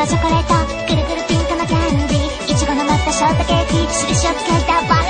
のチョコレート。くるくるピンクのキャンディー。いちごの乗ったショートケーキ。印をつけたバラ。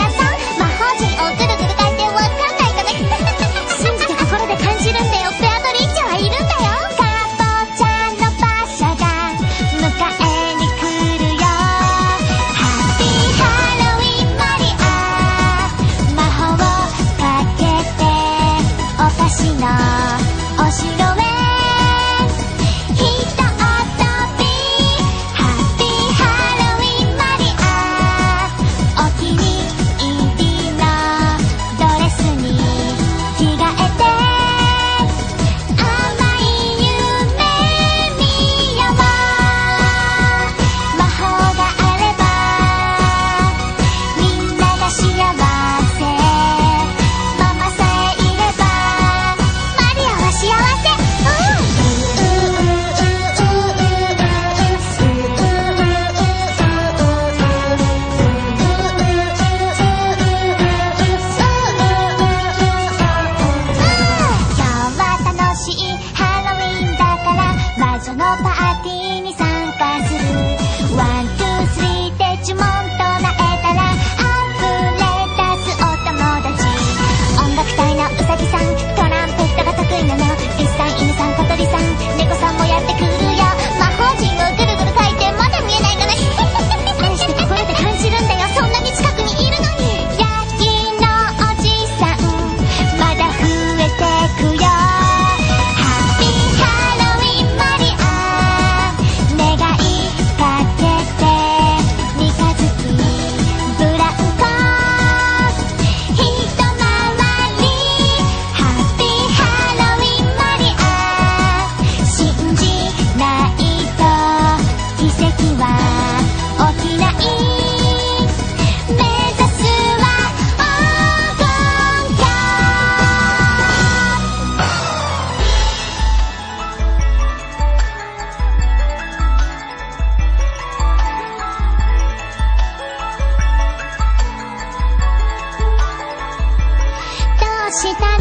したら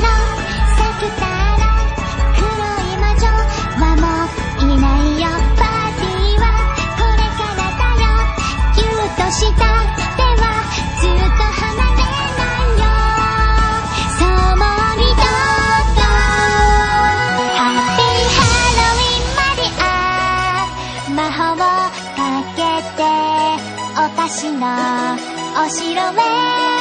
咲けたら黒い魔女はもういないよパーティーはこれからだよギュッとした手はずっと離れないよそうもう二度ハッピーハロウィンまであア魔法をかけてお菓子のお城へ